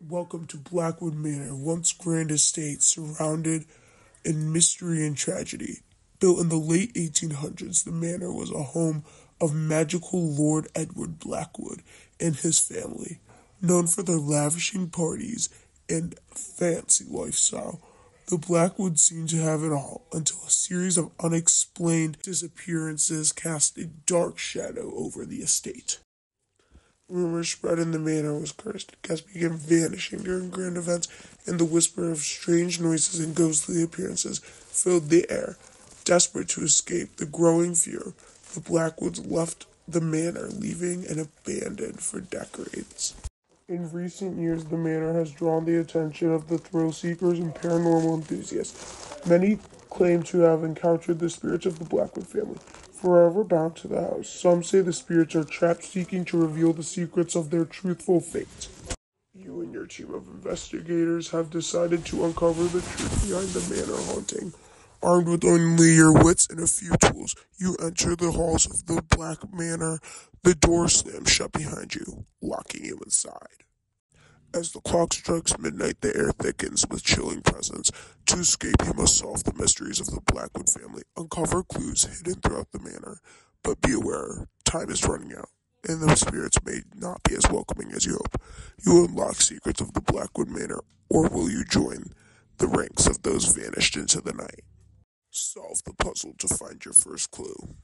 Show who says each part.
Speaker 1: Welcome to Blackwood Manor, once grand estate surrounded in mystery and tragedy. Built in the late 1800s, the manor was a home of magical Lord Edward Blackwood and his family, known for their lavishing parties and fancy lifestyle. The Blackwoods seemed to have it all until a series of unexplained disappearances cast a dark shadow over the estate. Rumors spread in the manor was cursed. Guests began vanishing during grand events, and the whisper of strange noises and ghostly appearances filled the air. Desperate to escape the growing fear, the Blackwoods left the manor, leaving it abandoned for decades. In recent years, the manor has drawn the attention of the thrill seekers and paranormal enthusiasts. Many claim to have encountered the spirits of the Blackwood family, forever bound to the house. Some say the spirits are trapped seeking to reveal the secrets of their truthful fate. You and your team of investigators have decided to uncover the truth behind the manor haunting. Armed with only your wits and a few tools, you enter the halls of the Black Manor. The door slams shut behind you, locking you inside. As the clock strikes midnight, the air thickens with chilling presence. To escape, you must solve the mysteries of the Blackwood family, uncover clues hidden throughout the manor. But be aware, time is running out, and the spirits may not be as welcoming as you hope. You unlock secrets of the Blackwood Manor, or will you join the ranks of those vanished into the night? Solve the puzzle to find your first clue.